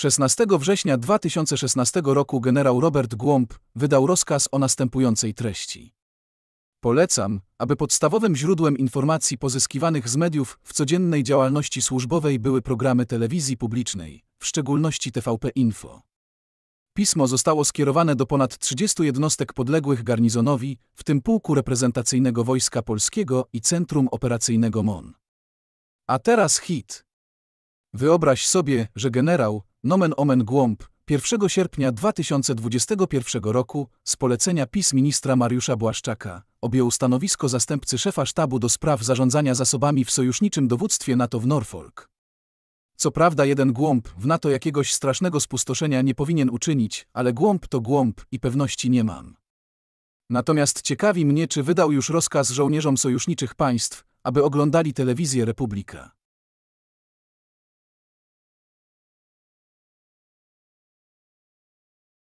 16 września 2016 roku generał Robert Głąb wydał rozkaz o następującej treści. Polecam, aby podstawowym źródłem informacji pozyskiwanych z mediów w codziennej działalności służbowej były programy telewizji publicznej, w szczególności TVP Info. Pismo zostało skierowane do ponad 30 jednostek podległych garnizonowi, w tym Pułku Reprezentacyjnego Wojska Polskiego i Centrum Operacyjnego MON. A teraz hit. Wyobraź sobie, że generał, nomen omen Głąb, 1 sierpnia 2021 roku z polecenia PiS ministra Mariusza Błaszczaka objął stanowisko zastępcy szefa sztabu do spraw zarządzania zasobami w sojuszniczym dowództwie NATO w Norfolk. Co prawda jeden głąb w NATO jakiegoś strasznego spustoszenia nie powinien uczynić, ale głąb to głąb i pewności nie mam. Natomiast ciekawi mnie, czy wydał już rozkaz żołnierzom sojuszniczych państw, aby oglądali telewizję Republika.